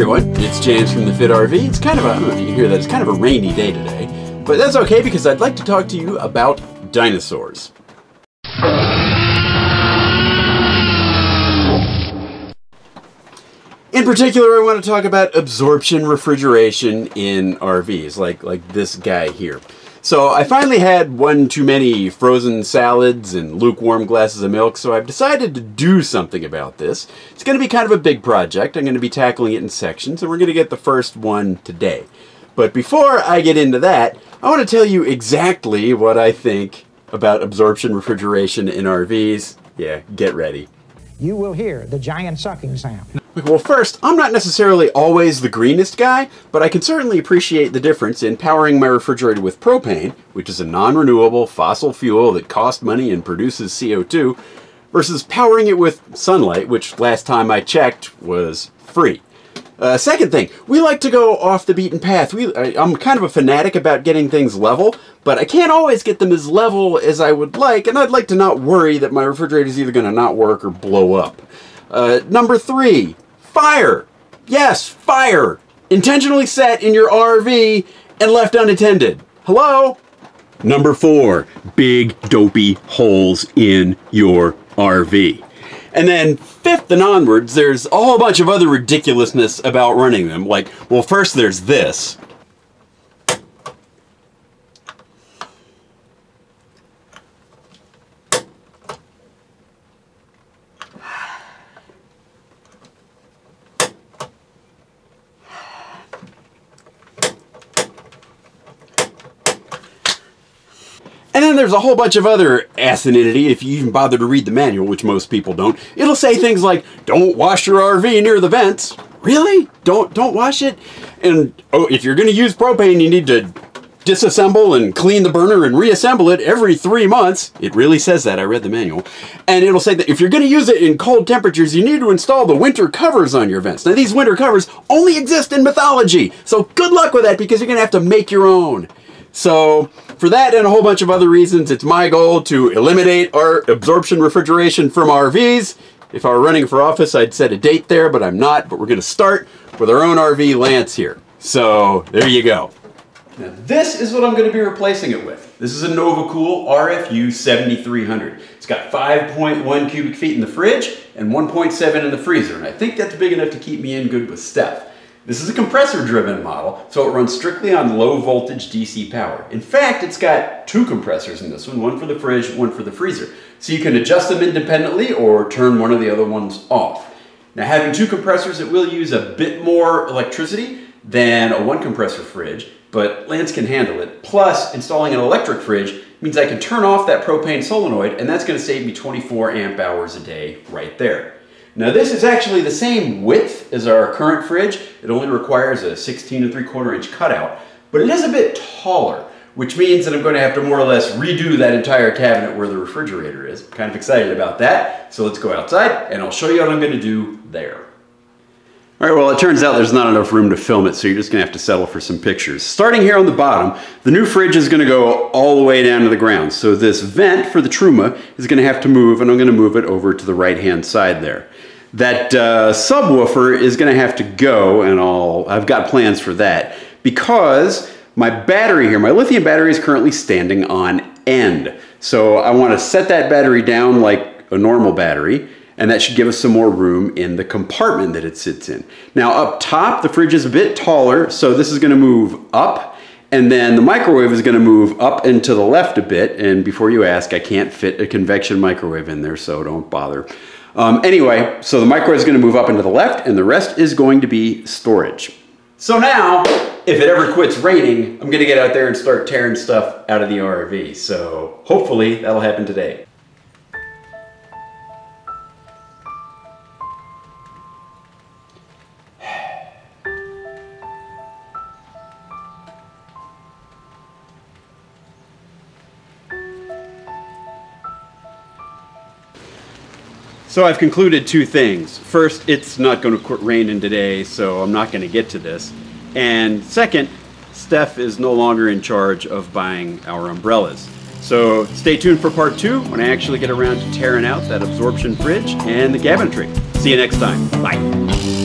everyone, it's James from the Fit RV. It's kind of a, I don't know if you can hear that, it's kind of a rainy day today. But that's okay because I'd like to talk to you about dinosaurs. In particular, I want to talk about absorption refrigeration in RVs, like, like this guy here. So I finally had one too many frozen salads and lukewarm glasses of milk, so I've decided to do something about this. It's going to be kind of a big project. I'm going to be tackling it in sections, and we're going to get the first one today. But before I get into that, I want to tell you exactly what I think about absorption refrigeration in RVs. Yeah, get ready. You will hear the giant sucking sound. Well, first, I'm not necessarily always the greenest guy, but I can certainly appreciate the difference in powering my refrigerator with propane, which is a non-renewable fossil fuel that costs money and produces CO2, versus powering it with sunlight, which last time I checked was free. Uh, second thing, we like to go off the beaten path. We, I, I'm kind of a fanatic about getting things level, but I can't always get them as level as I would like, and I'd like to not worry that my refrigerator is either going to not work or blow up. Uh, number three, Fire! Yes, fire! Intentionally set in your RV and left unattended. Hello? Number four, big dopey holes in your RV. And then fifth and onwards, there's a whole bunch of other ridiculousness about running them. Like, well, first there's this. And then there's a whole bunch of other asininity if you even bother to read the manual, which most people don't. It'll say things like, don't wash your RV near the vents. Really? Don't don't wash it? And oh, if you're going to use propane, you need to disassemble and clean the burner and reassemble it every three months. It really says that. I read the manual. And it'll say that if you're going to use it in cold temperatures, you need to install the winter covers on your vents. Now, these winter covers only exist in mythology. So good luck with that because you're going to have to make your own. So for that and a whole bunch of other reasons, it's my goal to eliminate our absorption refrigeration from RVs. If I were running for office, I'd set a date there, but I'm not. But we're going to start with our own RV Lance here. So there you go. Now this is what I'm going to be replacing it with. This is a Nova Kool RFU 7300. It's got 5.1 cubic feet in the fridge and 1.7 in the freezer. And I think that's big enough to keep me in good with Steph. This is a compressor driven model, so it runs strictly on low voltage DC power. In fact, it's got two compressors in this one, one for the fridge, one for the freezer. So you can adjust them independently or turn one of the other ones off. Now having two compressors, it will use a bit more electricity than a one compressor fridge, but Lance can handle it. Plus, installing an electric fridge means I can turn off that propane solenoid and that's gonna save me 24 amp hours a day right there. Now this is actually the same width as our current fridge. It only requires a 16 and 3 quarter inch cutout, but it is a bit taller, which means that I'm going to have to more or less redo that entire cabinet where the refrigerator is. I'm kind of excited about that. So let's go outside and I'll show you what I'm going to do there. All right, well, it turns out there's not enough room to film it, so you're just gonna have to settle for some pictures. Starting here on the bottom, the new fridge is gonna go all the way down to the ground. So this vent for the Truma is gonna have to move, and I'm gonna move it over to the right-hand side there. That uh, subwoofer is gonna have to go, and I'll, I've got plans for that, because my battery here, my lithium battery is currently standing on end. So I wanna set that battery down like a normal battery, and that should give us some more room in the compartment that it sits in. Now up top, the fridge is a bit taller, so this is gonna move up, and then the microwave is gonna move up and to the left a bit, and before you ask, I can't fit a convection microwave in there, so don't bother. Um, anyway, so the microwave is gonna move up into the left, and the rest is going to be storage. So now, if it ever quits raining, I'm gonna get out there and start tearing stuff out of the RV. So hopefully that'll happen today. So I've concluded two things. First, it's not going to quit raining today, so I'm not going to get to this. And second, Steph is no longer in charge of buying our umbrellas. So stay tuned for part two when I actually get around to tearing out that absorption fridge and the cabinetry. See you next time. Bye.